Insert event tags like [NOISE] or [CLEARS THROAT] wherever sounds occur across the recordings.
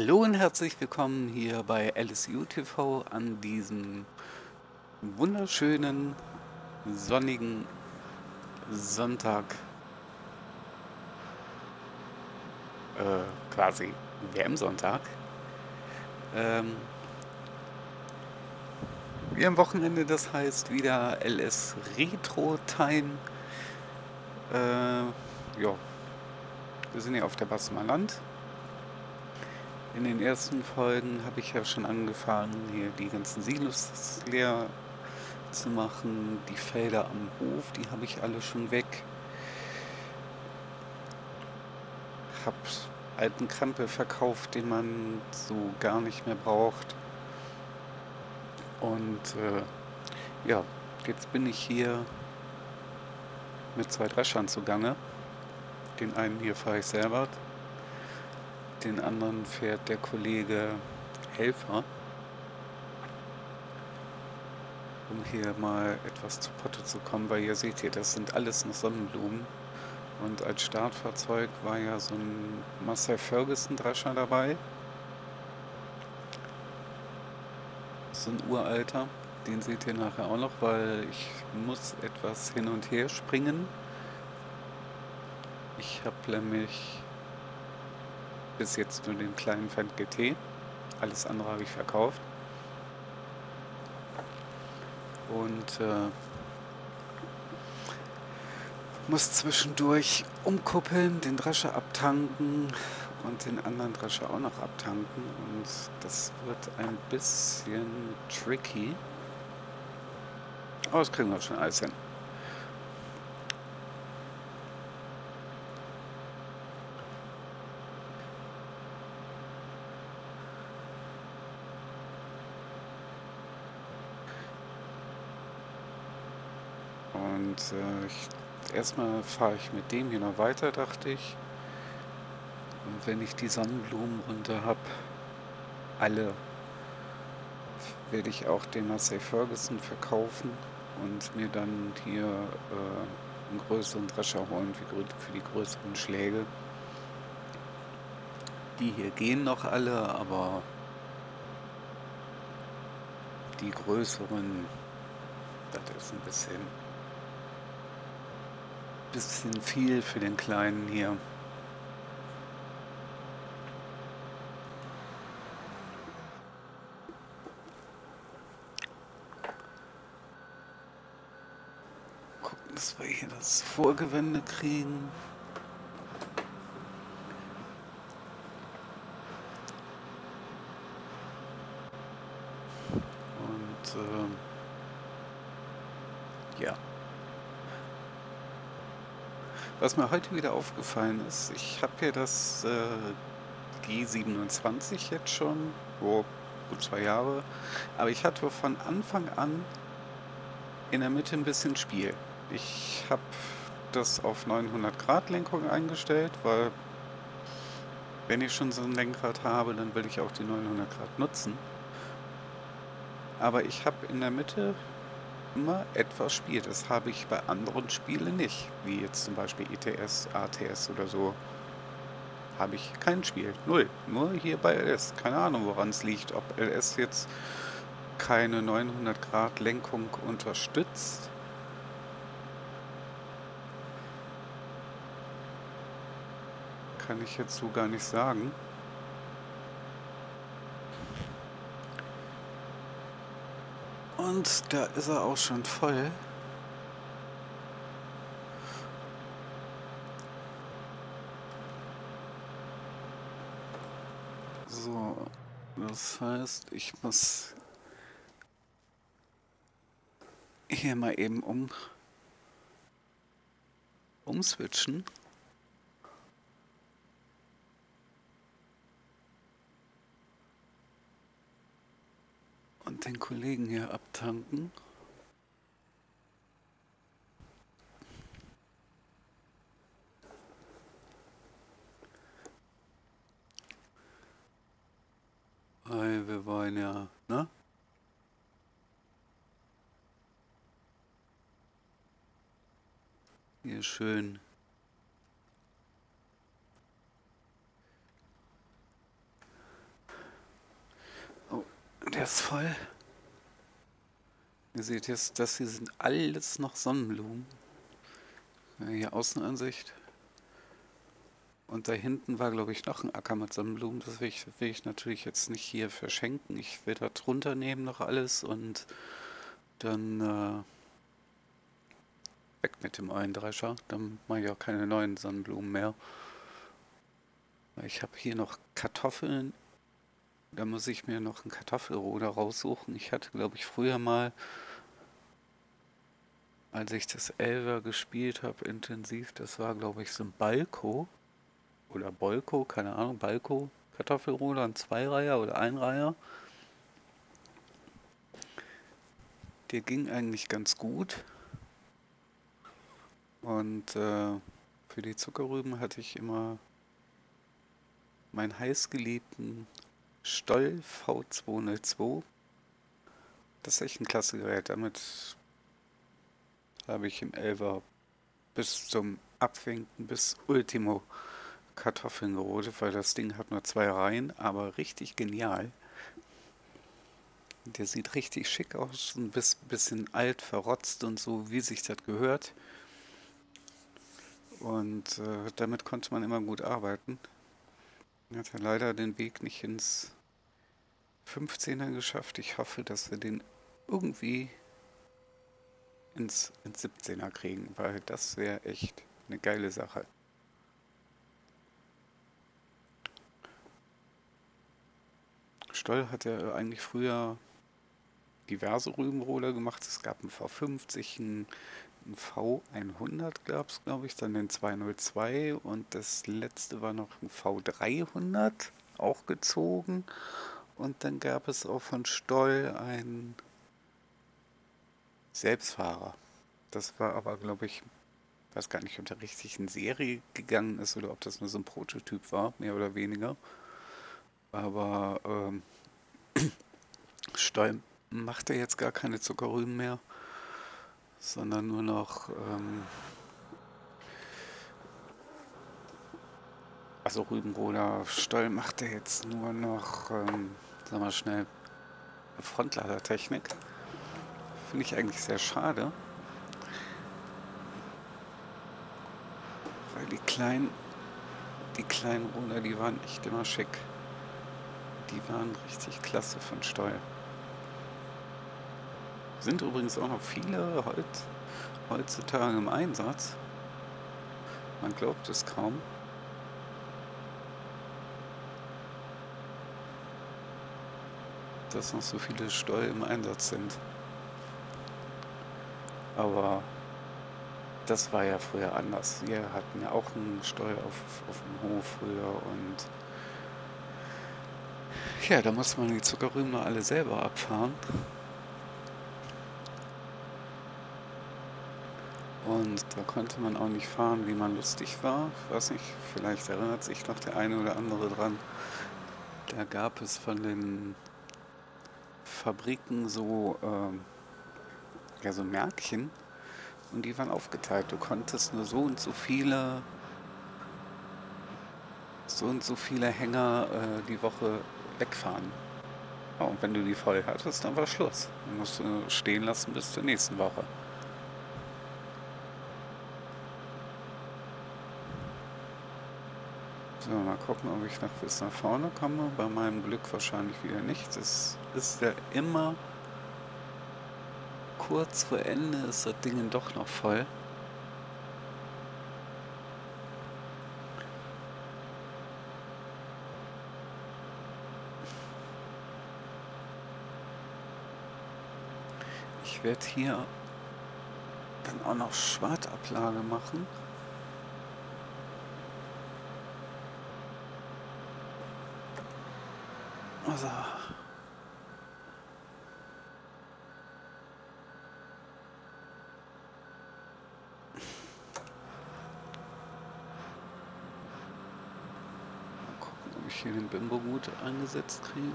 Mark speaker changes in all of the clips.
Speaker 1: Hallo und herzlich willkommen hier bei LSU TV an diesem wunderschönen sonnigen Sonntag. Äh, quasi WM-Sonntag. Ähm, wir am Wochenende, das heißt wieder LS Retro Time. Äh, ja, wir sind ja auf der Bassemer Land. In den ersten Folgen habe ich ja schon angefangen, hier die ganzen Silos leer zu machen. Die Felder am Hof, die habe ich alle schon weg. Hab alten Krempel verkauft, den man so gar nicht mehr braucht. Und äh, ja, jetzt bin ich hier mit zwei Dreschern zugange. Den einen hier fahre ich selber, den anderen fährt der Kollege Helfer, um hier mal etwas zu Potte zu kommen, weil ihr seht hier, das sind alles noch Sonnenblumen. Und als Startfahrzeug war ja so ein Marcel Ferguson Drescher dabei. So ein uralter. Den seht ihr nachher auch noch, weil ich muss etwas hin und her springen. Ich habe nämlich bis jetzt nur den kleinen Fendt GT. Alles andere habe ich verkauft. Und äh, muss zwischendurch umkuppeln, den Drescher abtanken und den anderen Drescher auch noch abtanken. Und das wird ein bisschen tricky. Aber das kriegen wir schon alles hin. Und äh, ich, erstmal fahre ich mit dem hier noch weiter, dachte ich. Und wenn ich die Sonnenblumen runter habe, alle, werde ich auch den Marseille Ferguson verkaufen und mir dann hier äh, einen größeren Drescher holen für, für die größeren Schläge. Die hier gehen noch alle, aber die größeren, das ist ein bisschen bisschen viel für den Kleinen hier. Gucken, dass wir hier das Vorgewende kriegen. Und äh, ja. Was mir heute wieder aufgefallen ist, ich habe hier das äh, G27 jetzt schon, oh, gut zwei Jahre, aber ich hatte von Anfang an in der Mitte ein bisschen Spiel. Ich habe das auf 900 Grad Lenkung eingestellt, weil wenn ich schon so ein Lenkrad habe, dann will ich auch die 900 Grad nutzen. Aber ich habe in der Mitte immer etwas spielt. Das habe ich bei anderen Spielen nicht, wie jetzt zum Beispiel ETS, ATS oder so. Habe ich kein Spiel. Null. Nur hier bei LS. Keine Ahnung, woran es liegt. Ob LS jetzt keine 900 Grad Lenkung unterstützt. Kann ich jetzt so gar nicht sagen. Und da ist er auch schon voll. So, das heißt, ich muss hier mal eben um umswitchen. Den Kollegen hier abtanken. Weil wir wollen ja, ne? Hier schön das voll. Ihr seht jetzt, das hier sind alles noch Sonnenblumen. Hier Außenansicht. Und da hinten war, glaube ich, noch ein Acker mit Sonnenblumen. Das will ich, will ich natürlich jetzt nicht hier verschenken. Ich will da drunter nehmen noch alles und dann äh, weg mit dem Eindrescher. Dann mache ich auch keine neuen Sonnenblumen mehr. Ich habe hier noch Kartoffeln. Da muss ich mir noch einen Kartoffelroder raussuchen. Ich hatte, glaube ich, früher mal, als ich das Elver gespielt habe, intensiv, das war, glaube ich, so ein Balko oder Bolko, keine Ahnung, Balko, Kartoffelroder, ein Zweireiher oder Einreiher. Der ging eigentlich ganz gut. Und äh, für die Zuckerrüben hatte ich immer meinen heißgeliebten Stoll V202. Das ist echt ein klasse Gerät. Damit habe ich im Elver bis zum Abwinken, bis Ultimo Kartoffeln gerodet, weil das Ding hat nur zwei Reihen, aber richtig genial. Der sieht richtig schick aus, ein bisschen alt, verrotzt und so, wie sich das gehört. Und äh, damit konnte man immer gut arbeiten. Er hat ja leider den Weg nicht ins 15er geschafft. Ich hoffe, dass wir den irgendwie ins, ins 17er kriegen, weil das wäre echt eine geile Sache. Stoll hat ja eigentlich früher diverse Rübenroller gemacht. Es gab einen V50, einen, einen V100 gab es, glaube ich, dann den 202 und das letzte war noch ein V300, auch gezogen. Und dann gab es auch von Stoll einen Selbstfahrer. Das war aber, glaube ich, weiß gar nicht, ob der richtig in Serie gegangen ist oder ob das nur so ein Prototyp war, mehr oder weniger. Aber ähm, [CLEARS THROAT] Stoll macht er jetzt gar keine Zuckerrüben mehr, sondern nur noch ähm, also Rübenroder Stoll macht er jetzt nur noch, ähm, sagen wir schnell, Frontladertechnik. Finde ich eigentlich sehr schade. Weil die kleinen, die kleinen Roller, die waren echt immer schick. Die waren richtig klasse von Steuer. Sind übrigens auch noch viele heutzutage im Einsatz. Man glaubt es kaum. dass noch so viele Steu im Einsatz sind. Aber das war ja früher anders. Wir hatten ja auch einen Steu auf, auf dem Hof früher und ja, da muss man die Zuckerrüben alle selber abfahren. Und da konnte man auch nicht fahren, wie man lustig war. Ich weiß nicht, vielleicht erinnert sich noch der eine oder andere dran. Da gab es von den Fabriken so, ähm, ja, so Märkchen und die waren aufgeteilt. Du konntest nur so und so viele, so und so viele Hänger äh, die Woche wegfahren. Ja, und wenn du die voll hattest, dann war Schluss. Dann musst du stehen lassen bis zur nächsten Woche. So, mal gucken, ob ich noch bis nach vorne komme. Bei meinem Glück wahrscheinlich wieder nicht. Es ist ja immer kurz vor Ende ist das Ding doch noch voll. Ich werde hier dann auch noch Schwartablage machen. Also. Mal gucken, ob ich hier den Bimbo gut eingesetzt kriege.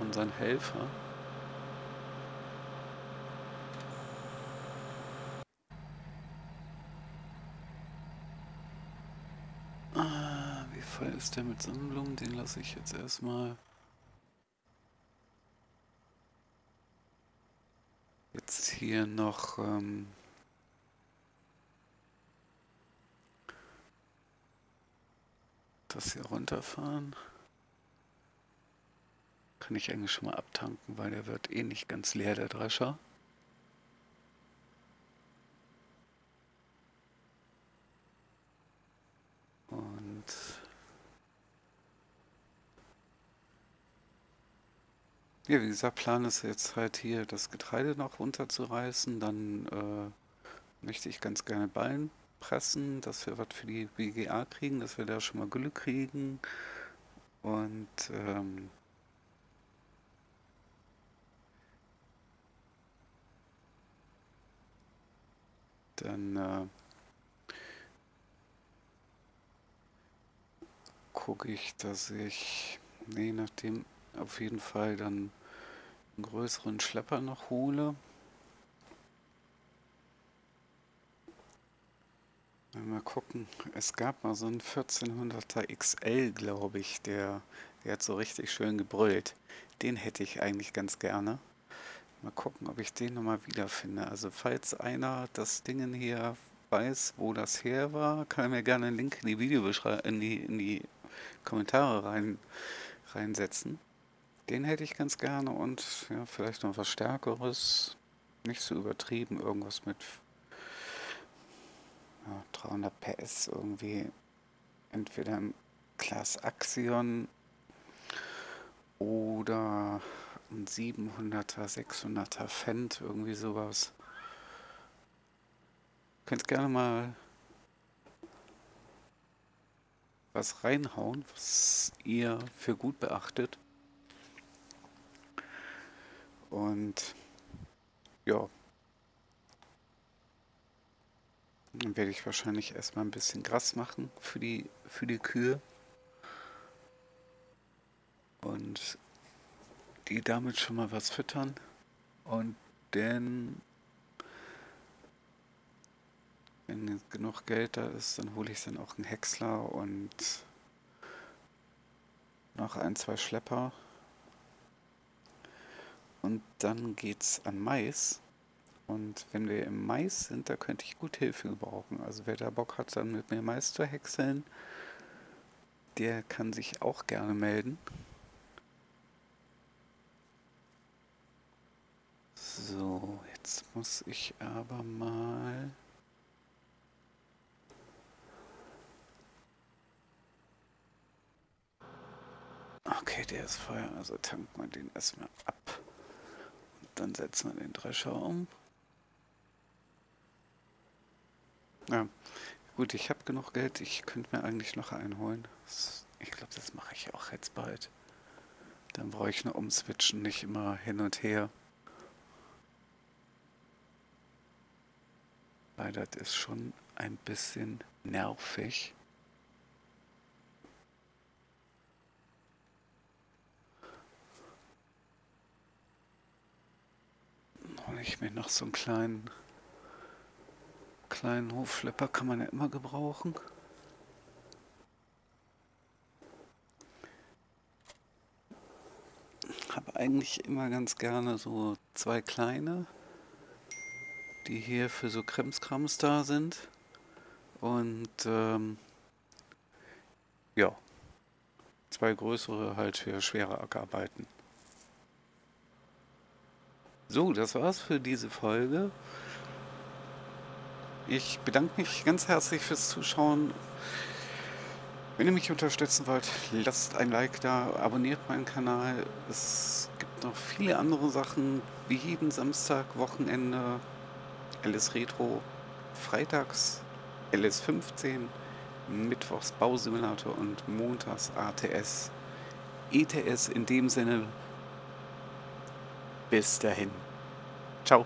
Speaker 1: Und sein Helfer. ist der mit Sonnenblumen, den lasse ich jetzt erstmal. Jetzt hier noch ähm das hier runterfahren. Kann ich eigentlich schon mal abtanken, weil der wird eh nicht ganz leer, der Drescher. Ja, wie gesagt, Plan ist jetzt halt hier das Getreide noch runterzureißen. Dann äh, möchte ich ganz gerne Ballen pressen, dass wir was für die BGA kriegen, dass wir da schon mal Gülle kriegen. Und ähm, dann äh, gucke ich, dass ich, nee, nachdem auf jeden Fall dann einen größeren Schlepper noch hole. Mal gucken, es gab mal so einen 1400er XL, glaube ich, der, der hat so richtig schön gebrüllt. Den hätte ich eigentlich ganz gerne. Mal gucken, ob ich den nochmal wiederfinde. Also falls einer das Ding hier weiß, wo das her war, kann er mir gerne einen Link in die Videobeschreibung, in in die Kommentare rein, reinsetzen. Den hätte ich ganz gerne und ja, vielleicht noch was Stärkeres. Nicht so übertrieben, irgendwas mit ja, 300 PS irgendwie. Entweder im Class Axion oder ein 700er, 600er Fendt, irgendwie sowas. Könnt gerne mal was reinhauen, was ihr für gut beachtet. Und ja, dann werde ich wahrscheinlich erstmal ein bisschen Gras machen für die, für die Kühe. Und die damit schon mal was füttern. Und dann, wenn genug Geld da ist, dann hole ich dann auch einen Häcksler und noch ein, zwei Schlepper. Und dann geht's an Mais. Und wenn wir im Mais sind, da könnte ich gut Hilfe gebrauchen. Also wer da Bock hat, dann mit mir Mais zu häckseln, der kann sich auch gerne melden. So, jetzt muss ich aber mal... Okay, der ist Feuer, also tankt man den erstmal ab. Dann setzen wir den Drescher um. Ja, gut, ich habe genug Geld. Ich könnte mir eigentlich noch einholen. Ich glaube, das mache ich auch jetzt bald. Dann brauche ich nur umswitchen, nicht immer hin und her. Weil das ist schon ein bisschen nervig. Hole mir noch so einen kleinen kleinen Hofschlepper kann man ja immer gebrauchen. Habe eigentlich immer ganz gerne so zwei kleine, die hier für so Kremskrams da sind. Und ähm, ja, zwei größere halt für schwere Ackerarbeiten. So, das war's für diese Folge. Ich bedanke mich ganz herzlich fürs Zuschauen. Wenn ihr mich unterstützen wollt, lasst ein Like da, abonniert meinen Kanal. Es gibt noch viele andere Sachen, wie jeden Samstag, Wochenende, LS Retro, freitags LS15, mittwochs Bausimulator und montags ATS. ETS in dem Sinne, bis dahin. Ciao.